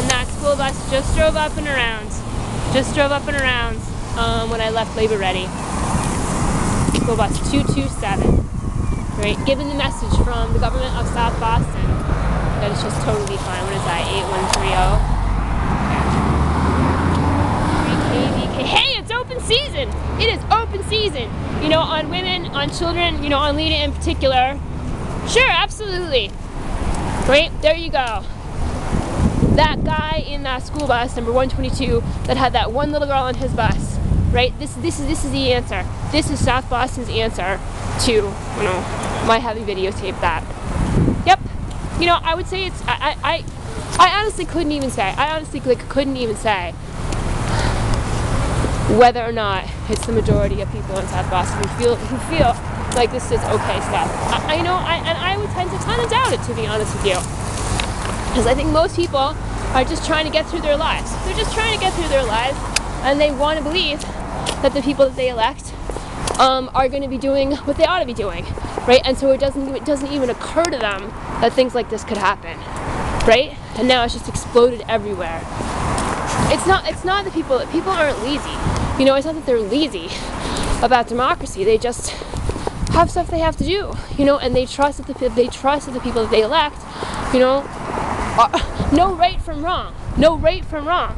and that school bus just drove up and around. Just drove up and around um, when I left Labor Ready. School bus 227. Right, given the message from the government of South Boston that it's just totally fine. What is that? 8130? Hey, it's open season! It is open season! You know, on women, on children, you know, on Lena in particular. Sure, absolutely. Great, there you go that guy in that school bus, number 122, that had that one little girl on his bus, right? This this is this is the answer. This is South Boston's answer to you know my having videotaped that. Yep. You know, I would say it's I I I honestly couldn't even say. I honestly like couldn't even say whether or not it's the majority of people in South Boston who feel who feel like this is okay stuff. I, I know, I, and I would tend to kind of doubt it to be honest with you, because I think most people are just trying to get through their lives. They're just trying to get through their lives and they want to believe that the people that they elect um, are going to be doing what they ought to be doing, right? And so it doesn't it doesn't even occur to them that things like this could happen, right? And now it's just exploded everywhere. It's not it's not that people people aren't lazy, you know. It's not that they're lazy about democracy. They just have stuff they have to do, you know, and they trust that the they trust that the people that they elect, you know, Uh, are, know right from wrong. No right from wrong.